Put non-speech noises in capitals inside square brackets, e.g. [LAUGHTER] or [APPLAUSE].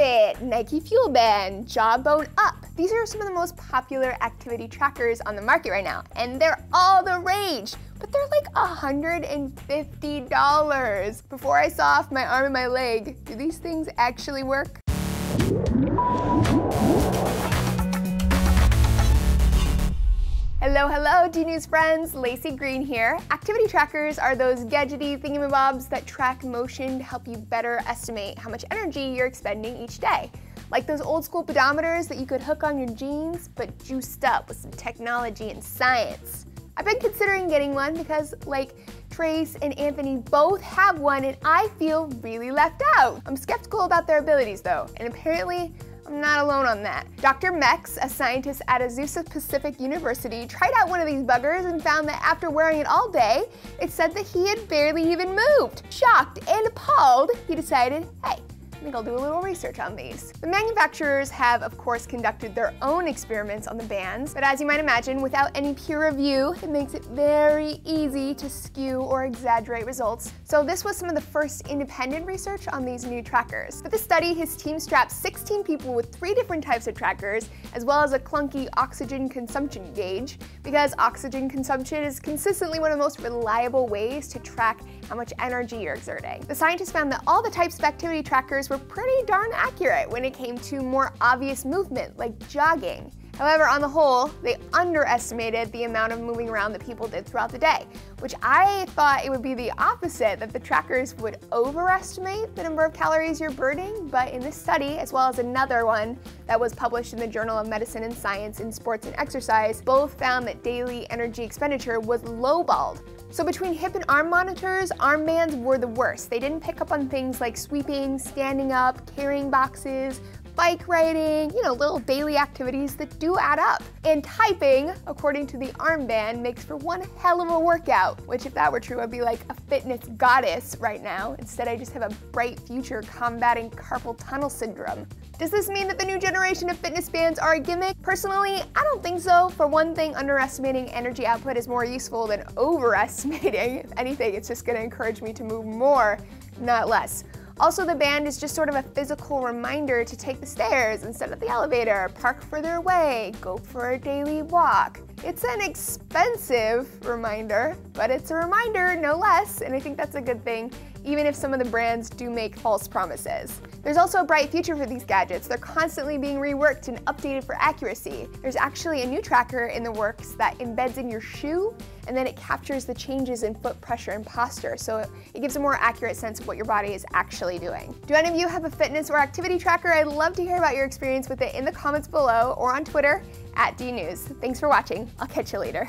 Fitbit, Nike Fuel Band, Jawbone Up. These are some of the most popular activity trackers on the market right now, and they're all the rage but they're like $150. Before I saw off my arm and my leg, do these things actually work? Hello, hello, DNews friends. Laci Green here. Activity trackers are those gadgety thingamabobs that track motion to help you better estimate how much energy you're expending each day. Like those old school pedometers that you could hook on your jeans, but juiced up with some technology and science. I've been considering getting one because like Trace and Anthony both have one and I feel really left out. I'm skeptical about their abilities though, and apparently I'm not alone on that. Dr. Meckes, a scientist at Azusa Pacific University, tried out one of these buggers and found that after wearing it all day, it said that he had barely even moved. Shocked and appalled, he decided, hey, I think I'll do a little research on these. The manufacturers have, of course, conducted their own experiments on the bands, but as you might imagine, without any peer review, it makes it very easy to skew or exaggerate results. So this was some of the first independent research on these new trackers. For the study, his team strapped 16 people with three different types of trackers, as well as a clunky oxygen consumption gauge, because oxygen consumption is consistently one of the most reliable ways to track how much energy you're exerting. The scientists found that all the types of activity trackers were pretty darn accurate when it came to more obvious movement, like jogging. However, on the whole, they underestimated the amount of moving around that people did throughout the day, which I thought it would be the opposite, that the trackers would overestimate the number of calories you're burning. But in this study, as well as another one that was published in the Journal of Medicine and Science in Sports and Exercise, both found that daily energy expenditure was lowballed. So between hip and arm monitors, armbands were the worst. They didn't pick up on things like sweeping, standing up, carrying boxes, bike riding, you know, little daily activities that do add up. And typing, according to the armband, makes for one hell of a workout, which if that were true, I'd be like a fitness goddess right now. Instead, I just have a bright future combating carpal tunnel syndrome. Does this mean that the new generation of fitness bands are a gimmick? Personally, I don't think so. For one thing, underestimating energy output is more useful than overestimating. [LAUGHS] If anything, it's just gonna encourage me to move more, not less. Also, the band is just sort of a physical reminder to take the stairs instead of the elevator, park further away, go for a daily walk. It's an expensive reminder, but it's a reminder no less, and I think that's a good thing, even if some of the brands do make false promises. There's also a bright future for these gadgets. They're constantly being reworked and updated for accuracy. There's actually a new tracker in the works that embeds in your shoe and then it captures the changes in foot pressure and posture, so it gives a more accurate sense of what your body is actually doing. Do any of you have a fitness or activity tracker? I'd love to hear about your experience with it in the comments below or on Twitter at DNews. Thanks for watching. I'll catch you later.